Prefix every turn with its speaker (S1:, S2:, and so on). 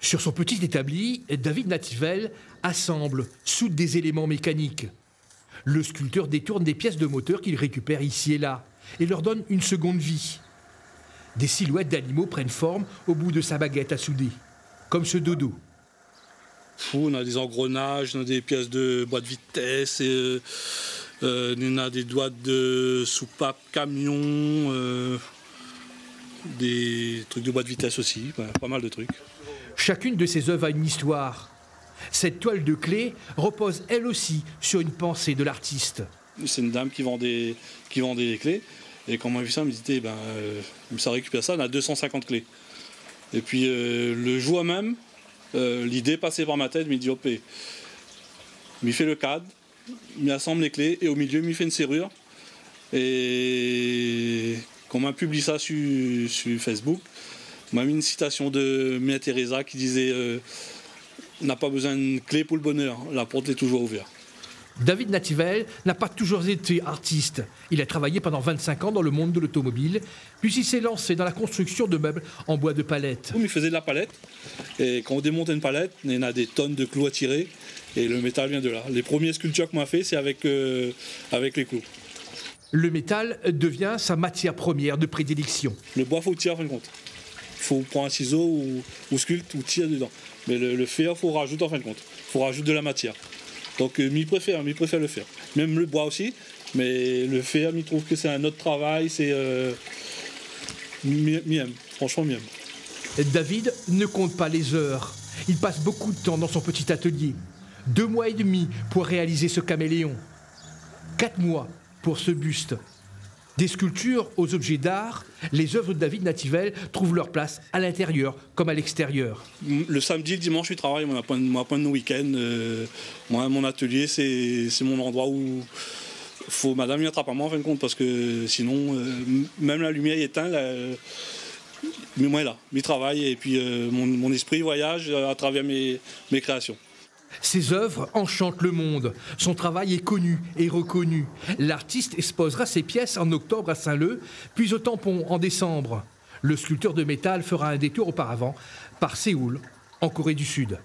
S1: Sur son petit établi, David Nativel assemble, soude des éléments mécaniques. Le sculpteur détourne des pièces de moteur qu'il récupère ici et là et leur donne une seconde vie. Des silhouettes d'animaux prennent forme au bout de sa baguette à souder, comme ce dodo.
S2: On a des engrenages, on a des pièces de boîte de vitesse, euh, euh, on a des doigts de soupape, camion, euh, des trucs de boîte de vitesse aussi, pas mal de trucs.
S1: Chacune de ces œuvres a une histoire. Cette toile de clé repose elle aussi sur une pensée de l'artiste.
S2: C'est une dame qui vend des, qui vend des clés. Et quand on m'a vu ça, on me dit, ben, ça récupère ça, on a 250 clés. Et puis le jour même, euh, l'idée passait par ma tête, il me dit, il m'y fait le cadre, il assemble les clés et au milieu, il me fait une serrure. Et quand on m'a publié ça sur, Facebook, on m'a mis une citation de Mia Teresa qui disait euh, On n'a pas besoin d'une clé pour le bonheur, la porte est toujours ouverte.
S1: David Nativel n'a pas toujours été artiste. Il a travaillé pendant 25 ans dans le monde de l'automobile, puis il s'est lancé dans la construction de meubles en bois de palette.
S2: Il faisait de la palette, et quand on démonte une palette, il y en a des tonnes de clous à tirer, et le métal vient de là. Les premières sculptures qu'on m'a fait, c'est avec, euh, avec les clous.
S1: Le métal devient sa matière première de prédilection.
S2: Le bois, faut tirer en fin de compte. faut prendre un ciseau ou, ou sculpte ou tirer dedans. Mais le, le fer, faut rajouter en fin de compte. faut rajouter de la matière. Donc, euh, m'y préfère, m'y préfère le faire. Même le bois aussi, mais le fer, m'y trouve que c'est un autre travail, c'est. Euh, aime, franchement, m'y aime.
S1: David ne compte pas les heures. Il passe beaucoup de temps dans son petit atelier. Deux mois et demi pour réaliser ce caméléon. Quatre mois pour ce buste. Des sculptures aux objets d'art, les œuvres de David Nativel trouvent leur place à l'intérieur comme à l'extérieur.
S2: Le samedi, le dimanche, je travaille, mon point, de week-end. Euh, moi, mon atelier, c'est mon endroit où faut madame y attrape à moi en fin de compte parce que sinon, euh, même la lumière est éteinte, mais moi là, je travaille et puis euh, mon, esprit voyage à travers mes créations.
S1: Ses œuvres enchantent le monde. Son travail est connu et reconnu. L'artiste exposera ses pièces en octobre à Saint-Leu, puis au Tampon en décembre. Le sculpteur de métal fera un détour auparavant par Séoul, en Corée du Sud.